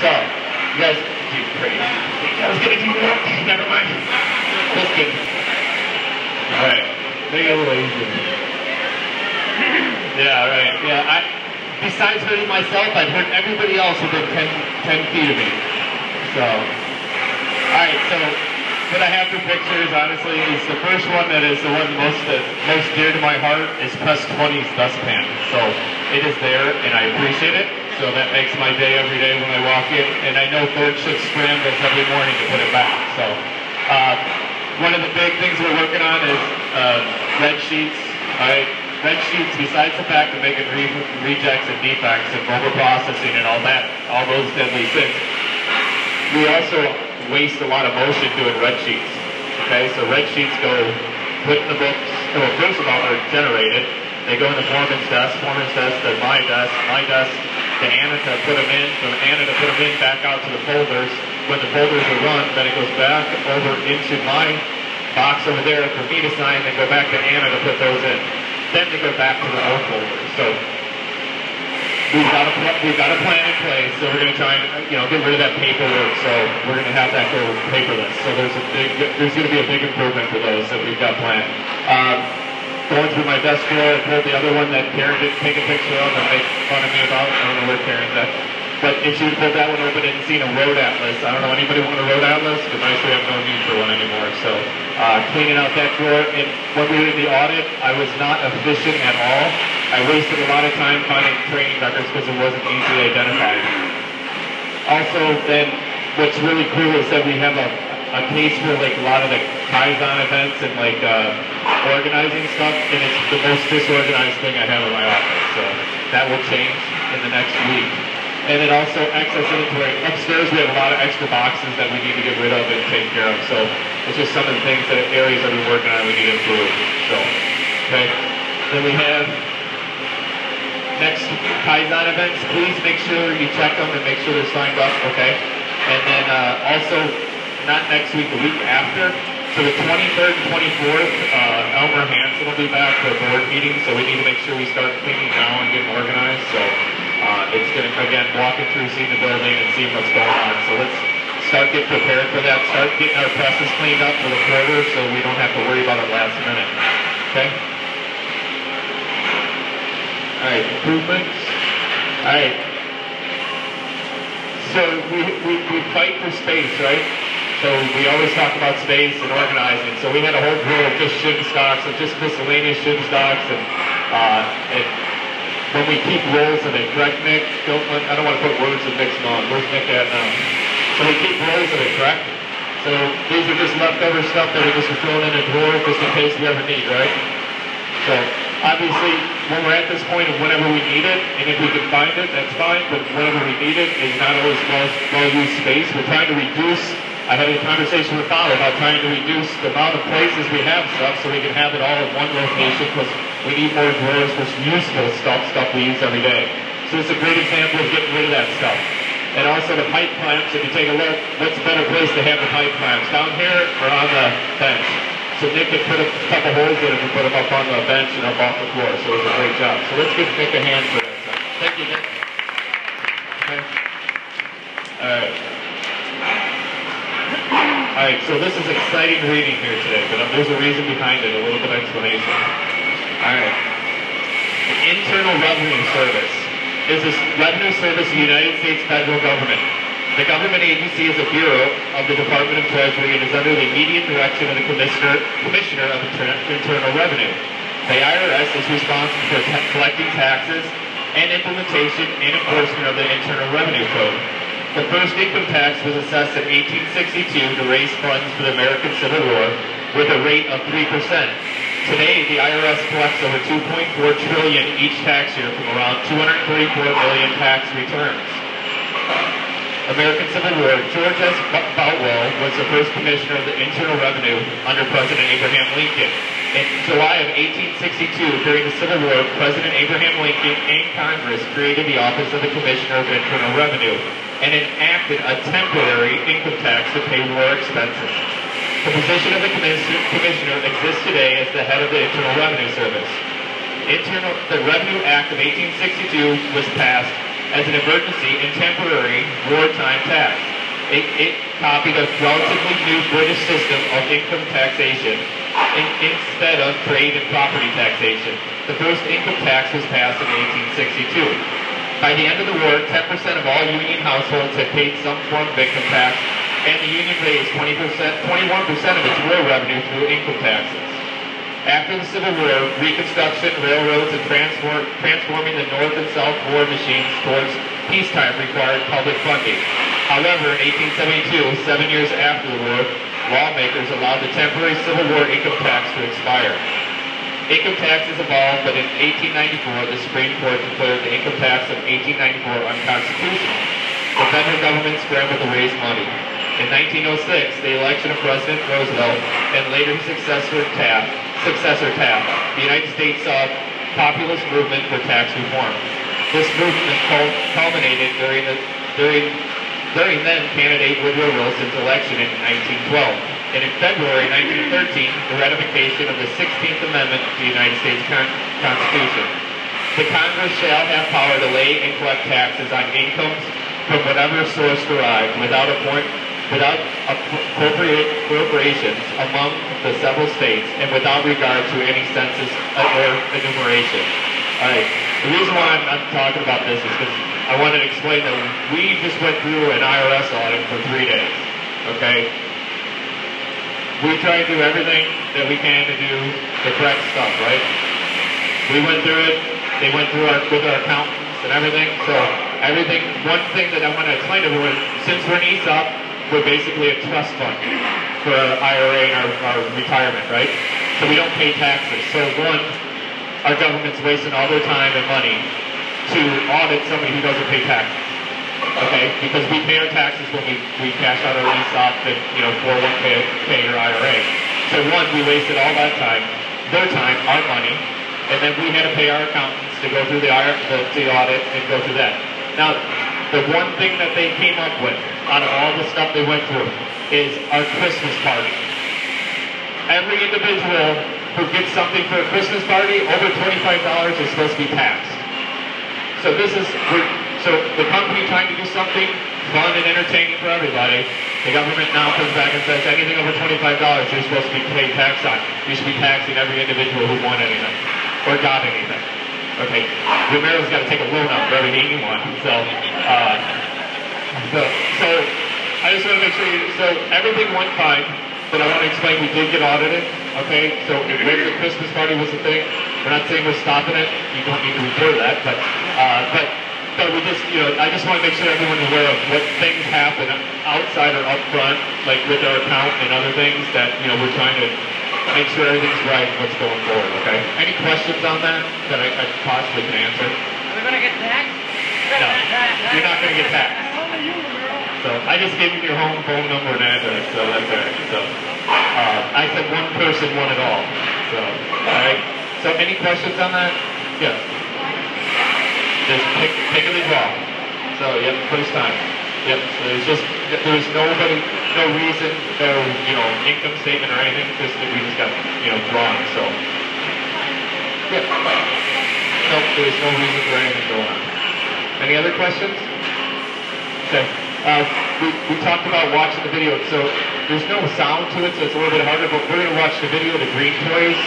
So, you guys do crazy. I was gonna do that. Never mind. Just kidding. Alright. Make it a little easier. Yeah, right. Yeah, I, besides hurting myself, I'd hurt everybody else within 10, 10 feet of me. So, alright, so what I have for pictures, honestly, is the first one that is the one most uh, most dear to my heart is Press 20's dustpan. So it is there, and I appreciate it. So that makes my day every day when I walk in. And I know third shift scrambles every morning to put it back. So uh, one of the big things we're working on is uh, red sheets. All right, red sheets. Besides the fact of making re- rejects and defects and mobile processing and all that, all those deadly sins, we also waste a lot of motion doing red sheets. Okay, so red sheets go put in the books. Well, first of all, they're generated. They go into Foreman's desk, Foreman's desk then my desk, my desk to Anna to put them in, from Anna to put them in back out to the folders. When the folders are run, then it goes back over into my box over there for me to sign, then go back to Anna to put those in. Then they go back to the old folder. So we've got a we've got a plan in place, so we're going to try and you know get rid of that paperwork. So we're going to have that go paperless. So there's a big there's going to be a big improvement for those that we've got planned. Um, going through my desk drawer, I pulled the other one that Karen didn't take a picture of and make fun of me about. I don't know where Karen's at. But if you pulled that one open and seen a road atlas, I don't know anybody want a road atlas because I actually have no need for one anymore. So uh, cleaning out that drawer. And when we in the audit, I was not efficient at all. I wasted a lot of time finding training records because it wasn't easily identified. Also, then what's really cool is that we have a, a case for like a lot of the Kaizen events and like uh, organizing stuff, and it's the most disorganized thing I have in my office. So that will change in the next week. And then also excess inventory. Upstairs we have a lot of extra boxes that we need to get rid of and take care of. So it's just some of the things that areas that we're working on we need to improve. So okay. Then we have next Kaizen events, please make sure you check them and make sure they're signed up, okay? And then uh, also, not next week, the week after, so the 23rd and 24th, uh, Elmer Hansen will be back for a board meeting, so we need to make sure we start cleaning now and getting organized. So uh, it's going to, again, walking through, seeing the building and seeing what's going on. So let's start getting prepared for that, start getting our presses cleaned up for the quarter so we don't have to worry about it last minute, okay? All right, improvements. All right. So we, we, we fight for space, right? So we always talk about space and organizing. So we had a whole drawer of just shim stocks, of just miscellaneous shim stocks, and, uh, and when we keep rolls of it, correct, Nick? Don't, I don't want to put words in Nick's mouth. Where's Nick at now? So we keep rolls of it, correct? So these are just leftover stuff that we just thrown in a drawer just in case we ever need, right? So obviously, when we're at this point of whenever we need it, and if we can find it, that's fine. But whenever we need it, it is not always well, well space. We're trying to reduce. I had a conversation with Bob about trying to reduce the amount of places we have stuff so we can have it all in one location because we need more drawers for useful stuff, stuff we use every day. So it's a great example of getting rid of that stuff. And also the pipe clamps, if you take a look, what's a better place to have the pipe clamps? Down here or on the bench? So Nick can put a couple holes in them and put them up on the bench and up off the floor. So it was a great job. So let's give Nick a hand for that. Thank you, Nick. Okay. All right. All right, so this is exciting reading here today, but um, there's a reason behind it, a little bit of explanation. All right. The Internal Revenue Service is a revenue service of the United States federal government. The government agency is a bureau of the Department of Treasury and is under the immediate direction of the Commissioner, Commissioner of Inter- Internal Revenue. The IRS is responsible for collecting taxes and implementation and enforcement of the Internal Revenue Code. The first income tax was assessed in 1862 to raise funds for the American Civil War with a rate of 3%. Today, the IRS collects over 2.4 trillion each tax year from around 234 million tax returns. American Civil War, George S. Boutwell was the first commissioner of the Internal Revenue under President Abraham Lincoln. In July of 1862, during the Civil War, President Abraham Lincoln and Congress created the Office of the Commissioner of Internal Revenue and enacted a temporary income tax to pay war expenses. The position of the commissioner, exists today as the head of the Internal Revenue Service. Internal, the Revenue Act of 1862 was passed as an emergency and temporary wartime tax. It, it copied a relatively new British system of income taxation in, instead of trade and property taxation. The first income tax was passed in 1862. By the end of the war, 10% of all Union households had paid some form of income tax, and the Union raised 20%, 21% of its war revenue through income taxes. After the Civil War, Reconstruction, railroads, and transform, transforming the North and South war machines towards peacetime required public funding. However, in 1872, seven years after the war, lawmakers allowed the temporary Civil War income tax to expire. Income taxes evolved, but in 1894, the Supreme Court declared the income tax of 1894 unconstitutional. The federal government scrambled to raise money. In 1906, the election of President Roosevelt and later his successor Taft, successor Taft, the United States saw populist movement for tax reform. This movement culminated during the during during then candidate Woodrow Wilson's election in 1912. And in February 1913, the ratification of the 16th Amendment to the United States Con- Constitution. The Congress shall have power to lay and collect taxes on incomes from whatever source derived without appoint, without appropriate appropriations among the several states and without regard to any census or enumeration. All right. The reason why I'm, I'm talking about this is because I wanted to explain that we just went through an IRS audit for three days. Okay. We try to do everything that we can to do the correct stuff, right? We went through it. They went through our with our accountants and everything. So everything. One thing that I want to explain to everyone, since we're an ESOP, we're basically a trust fund for our IRA and our, our retirement, right? So we don't pay taxes. So one, our government's wasting all their time and money to audit somebody who doesn't pay taxes. Okay, because we pay our taxes when we, we cash out our ESOP and, you know, 401k or IRA. So one, we wasted all that time, their time, our money, and then we had to pay our accountants to go through the, the, the audit and go through that. Now, the one thing that they came up with out of all the stuff they went through is our Christmas party. Every individual who gets something for a Christmas party over $25 is supposed to be taxed. So this is, so the company trying to do something fun and entertaining for everybody, the government now comes back and says anything over $25 you're supposed to be paying tax on. You should be taxing every individual who won anything or got anything. Okay, Romero's got to take a loan out for everything he. So, uh, so, so I just want to make sure you, so everything went fine, but I want to explain we did get audited. Okay, so maybe the Christmas party was the thing. We're not saying we're stopping it. You don't need to report that, but, uh, but but we just, you know, I just want to make sure everyone's aware of what things happen outside or up front, like with our account and other things that, you know, we're trying to make sure everything's right and what's going forward, okay? Any questions on that that I, I possibly can answer? Are we going to get taxed? No, you're not going to get taxed. So I just gave you your home phone number and address, so that's all right. So uh, I said one person, one at all. So, all right. So any questions on that? Yes. Just pick, pick the draw. So, yep, first time. Yep, so there's just, there's nobody, no reason, no, you know, income statement or anything, just that we just got, you know, drawn, so. Yep. Nope, there's no reason for anything going on. Any other questions? Okay. Uh, we, we talked about watching the video, so there's no sound to it, so it's a little bit harder, but we're going to watch the video the Green Toys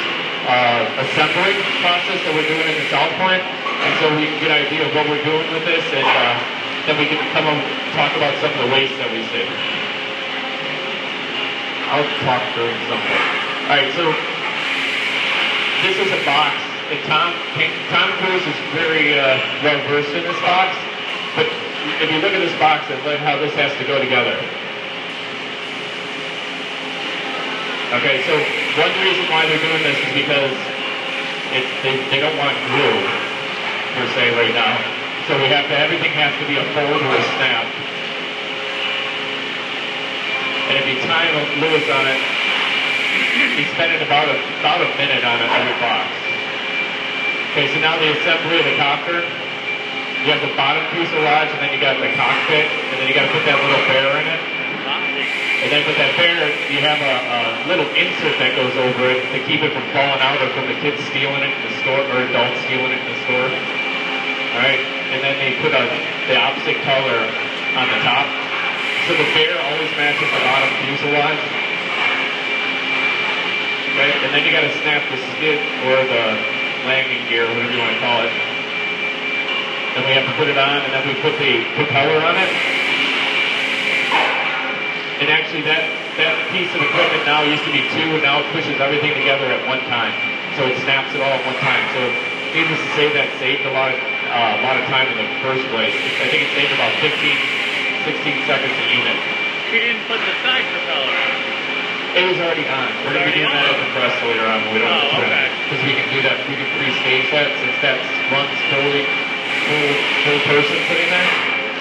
uh, assembly process that we're doing in the South Point, and so we can get an idea of what we're doing with this, and uh, then we can come and talk about some of the waste that we see. I'll talk during something. All right, so this is a box, and Tom Tom Cruise is very uh, well versed in this box, but if you look at this box and look how this has to go together. Okay, so one reason why they're doing this is because it, they, they don't want glue, per se, right now. So we have to, everything has to be a fold or a snap. And if you time Lewis on it, he's spending about a, about a minute on it every box. Okay, so now the assembly of the copter, you have the bottom piece fuselage, and then you got the cockpit, and then you got to put that little bear in it. And then with that bear, you have a, a little insert that goes over it to keep it from falling out or from the kids stealing it in the store or adults stealing it in the store. Right, and then they put a, the opposite color on the top. So the bear always matches the bottom fuselage. Okay, and then you gotta snap the skid or the landing gear, whatever you want to call it. Then we have to put it on, and then we put the propeller on it. And actually, that that piece of equipment now used to be two, and now it pushes everything together at one time. So it snaps it all at one time. So needless to say, that saved a lot of uh, a lot of time in the first place. I think it saved about 15, 16 seconds a unit. You didn't put the side propeller on. It was already on. We're going to be doing that at the press later on. when We don't Oh, okay. Because we can do that. We can pre-stage that since that runs fully full, full person sitting there.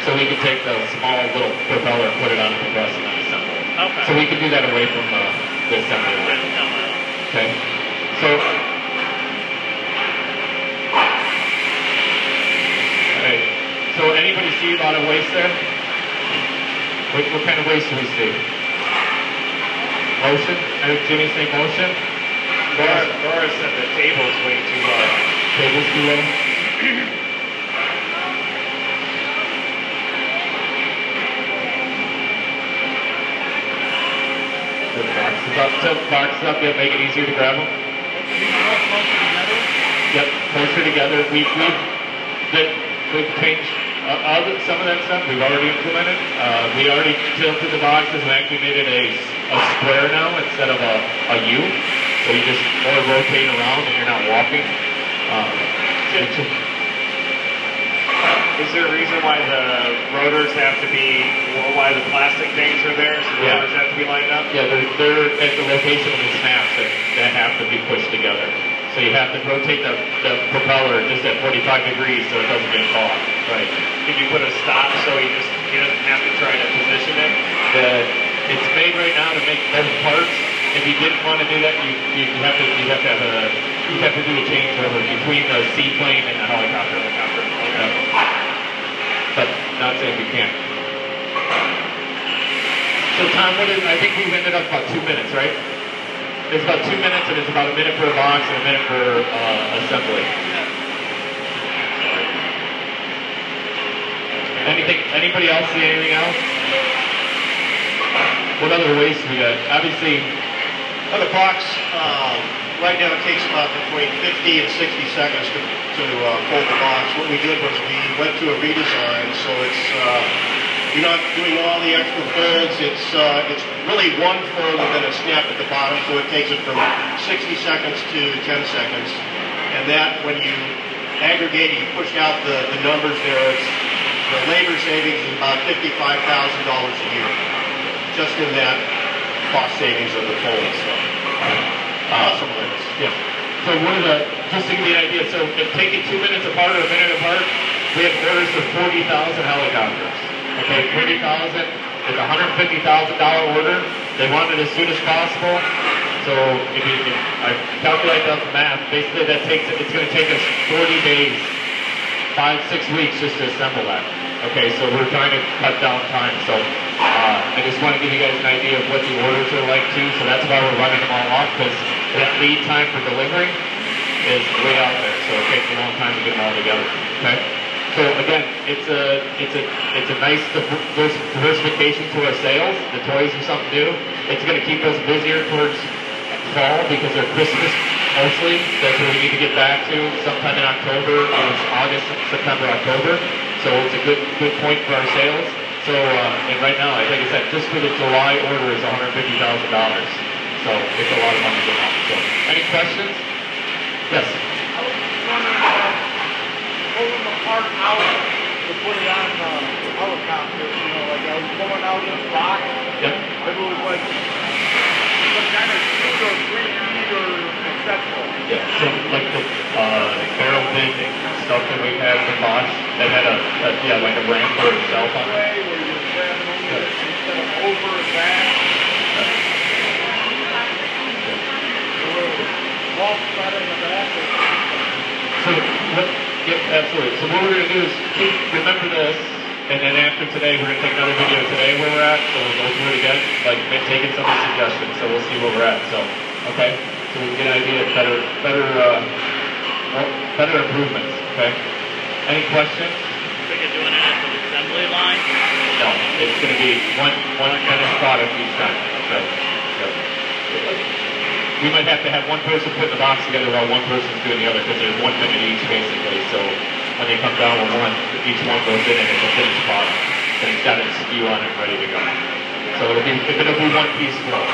So we can take the small little propeller and put it on the press and then assemble it. Okay. So we can do that away from uh, the assembly line. Didn't tell me. Okay. So. Alright. So anybody see a lot of waste there? What, what kind of waste do we see? Motion? I heard Jimmy say motion. Laura, Laura said the table's way too low. Tables too low. The boxes up, tilt boxes up, yeah, make it easier to grab them. Yep, closer together. We, we've, that, we've changed, uh, other, some of that stuff we've already implemented. Uh, we already tilted the boxes and actually made it a, a square now instead of a, a U. So you just more rotate around and you're not walking. Um, Is there a reason why the rotors have to be, or why the plastic things are there? So the Yeah. rotors have to be lined up? yeah, they're, they're at the location of the snaps that, that have to be pushed together. So you have to rotate the, the propeller just at 45 degrees so it doesn't get caught. Right. Can you put a stop so he just he doesn't have to try to position it? The, it's made right now to make both parts. If you didn't want to do that, you you have to you have to have a you have to do a changeover between the seaplane and the helicopter. Helicopter. Yeah. But not saying we can't. So Tom, what is? I think we've ended up about two minutes, right? It's about two minutes, and it's about a minute per box and a minute for uh, assembly. Anything? Anybody else see anything else? What other waste we got? Obviously, On the box, um, right now it takes about between 50 and 60 seconds to, to uh, the box. What we did was we went to a redesign, so it's uh, you're not doing all the extra folds. It's uh, it's really one fold and then a snap at the bottom, so it takes it from 60 seconds to 10 seconds. And that, when you aggregate you push out the, the numbers there, it's, the labor savings is about $55,000 a year, just in that cost savings of the fold. So, awesome uh, wins. yeah. So one of the, just to give you an idea, so if taking two minutes apart or a minute apart, we have orders for 40,000 helicopters. Okay, 40,000 is a $150,000 order. They want it as soon as possible. So if you, if I calculate the math, basically that takes, it's gonna take us 40 days, five, six weeks just to assemble that. Okay, so we're trying to cut down time, so, uh, I just wanna give you guys an idea of what the orders are like too, so that's why we're running them all off, because that lead time for delivery is way out there, so it takes a long time to get them all together, okay? So again, it's a, it's a, it's a nice diversification to our sales, the toys are something new, it's gonna keep us busier towards fall because they're Christmas mostly. That's we need to get back to sometime in October. August, September, October. So it's a good good point for our sales. So uh, and right now, like I said, just for the July order is $150,000. So it's a lot of money going out. So any questions? Yes. I was just wondering about pulling the part out to put it on uh, the helicopter, you know, like I was pulling out box. Yep. It was like some kind of two or three feet or. Yeah. So like the uh, barrel big that we had for Bosch that had a, a yeah like a ramp or a shelf on it. Where you're grabbing over it instead of over and back. Or where it was off side in the back. So what? Yep, absolutely. So what we're going to do is keep remember this, and then after today, we're going to take another video today where we're at. So we'll go through it again, like taking some of the suggestions. So we'll see where we're at. So okay, so we can get an idea of better, better, uh, better improvements. Okay. Any questions? Think of doing it at the assembly line? No. It's gonna be one, one finished product each time, so, so. We might have to have one person put the box together while one person's doing the other, because there's one minute each basically, so when they come down with one, each one goes in and it's a finished product. And it's got its SKU on it, ready to go. So it'll be, it'll be one piece flow,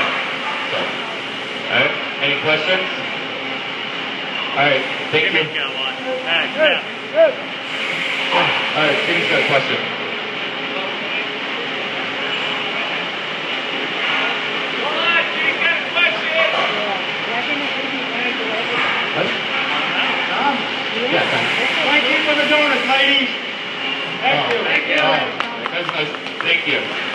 so. Alright, any questions? Alright, thank you. Got one. Uh. Alright, Jimmy's got a question. What? Yeah. Thank you for the donuts, ladies. Thank you. Oh, That's nice, thank you.